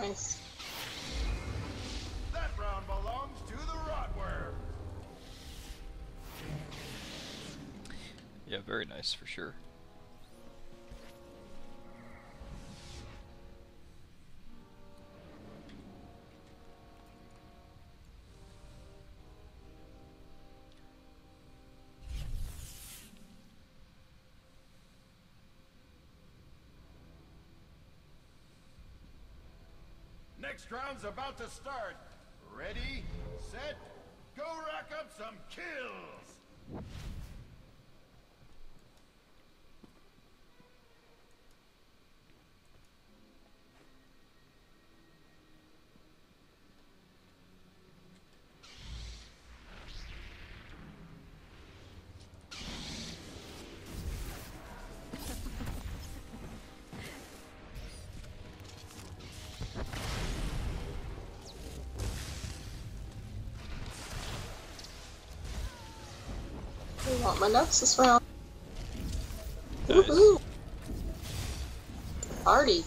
Nice. That round belongs to the Rotworm. Yeah, very nice for sure. Next round's about to start. Ready, set, go rack up some kills! Want my nuts this round. Nice. Party.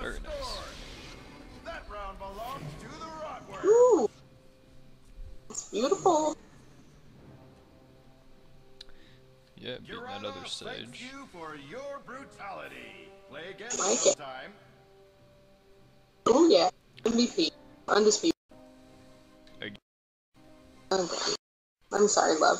Very nice. That round belongs to the Rotworm! Ooh. It's beautiful. Yeah, beating that other thanks sage. you for your brutality. Play again Like it. sometime. Oh yeah. MVP. Undisputed. Okay. I'm sorry, love.